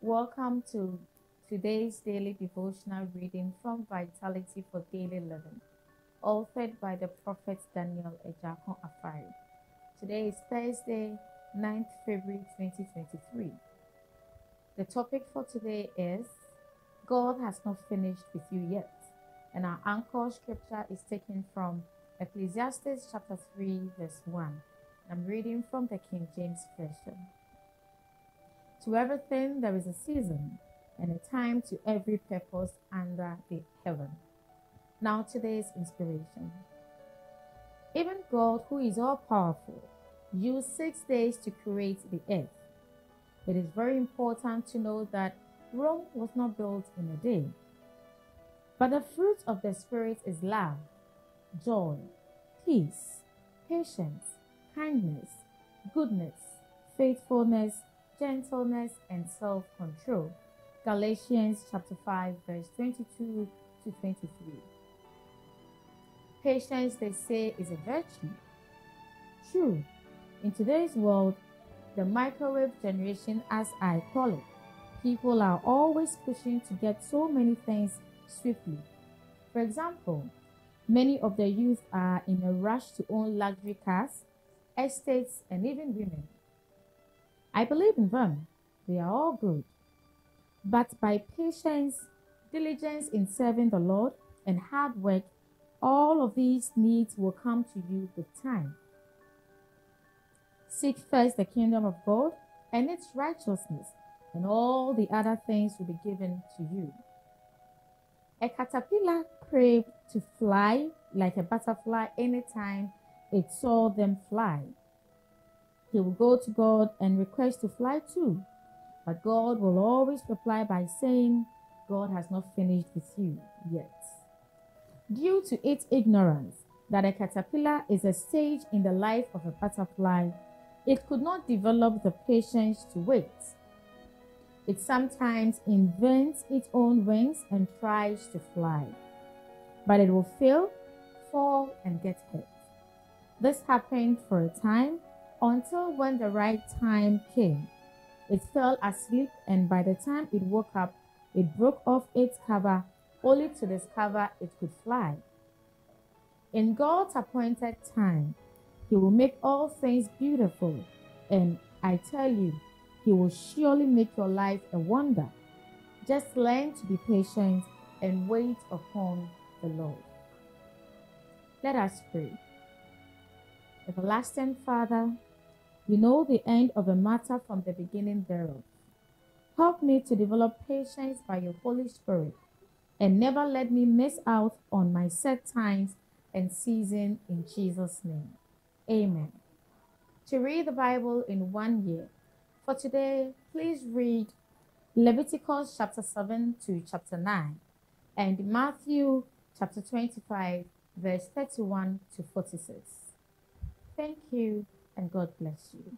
Welcome to today's daily devotional reading from Vitality for Daily Living, authored by the prophet Daniel Agyarko Afari. Today is Thursday, 9th February 2023. The topic for today is God has not finished with you yet, and our anchor scripture is taken from Ecclesiastes chapter 3, verse 1. I'm reading from the King James Version. To everything there is a season and a time to every purpose under the heaven. Now, today's inspiration. Even God, who is all powerful, used six days to create the earth. It is very important to know that Rome was not built in a day. But the fruit of the Spirit is love, joy, peace, patience, kindness, goodness, faithfulness, gentleness, and self control. Galatians chapter 5, verse 22 to 23. Patience, they say, is a virtue. True. In today's world, the microwave generation, as I call it, people are always pushing to get so many things swiftly. For example, many of the youth are in a rush to own luxury cars, estates, and even women. I believe in them. They are all good. But by patience, diligence in serving the Lord, and hard work, all of these needs will come to you with time. Seek first the kingdom of God and its righteousness, and all the other things will be given to you. A caterpillar craved to fly like a butterfly anytime it saw them fly. He will go to God and request to fly too. But God will always reply by saying, God has not finished with you yet. Due to its ignorance that a caterpillar is a stage in the life of a butterfly, it could not develop the patience to wait. It sometimes invents its own wings and tries to fly, but it will fail, fall, and get hurt. This happened for a time until when the right time came. It fell asleep, and by the time it woke up, it broke off its cover only to discover it could fly. In God's appointed time, He will make all things beautiful, and I tell you, He will surely make your life a wonder. Just learn to be patient and wait upon the Lord. Let us pray. Everlasting Father, you know the end of a matter from the beginning thereof. Help me to develop patience by your Holy Spirit and never let me miss out on my set times and season in Jesus' name. Amen. To read the Bible in one year. For today, please read Leviticus chapter 7 to chapter 9 and Matthew chapter 25, verse 31 to 46. Thank you and God bless you.